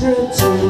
trip to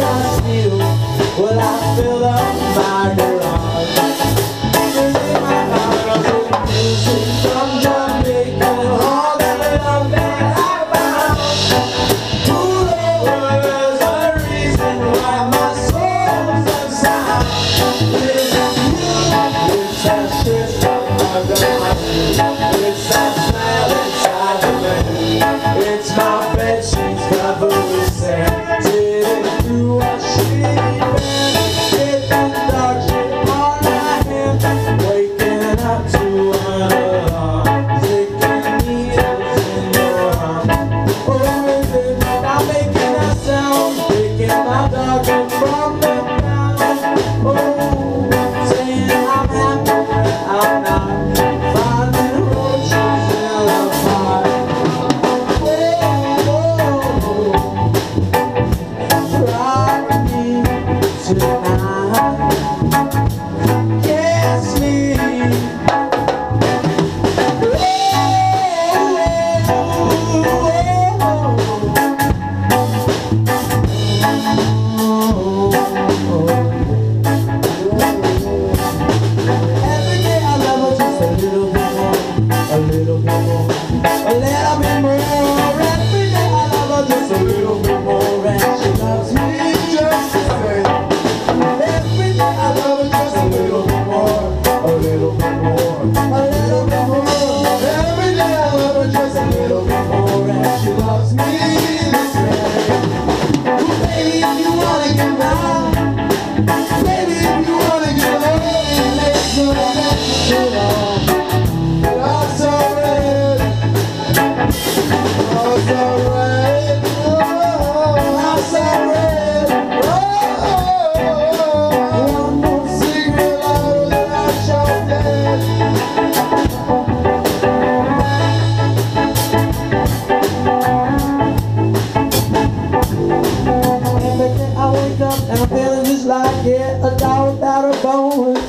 I us Well, I fill up my door Thank you.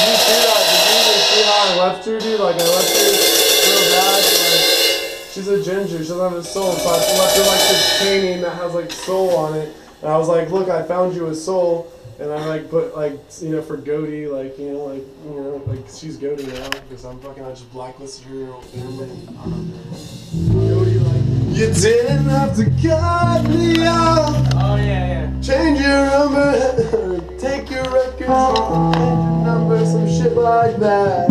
You see that? Did you even see how I left her, dude? Like I left her real bad. Like she's a ginger. She doesn't have a soul, so I left her like this painting that has like soul on it. And I was like, look, I found you a soul. And I like put like you know for Goaty like you know like you know like she's Goaty now because I'm fucking I just blacklisted her family. Um, Goaty like. You didn't have to cut me off. Like that.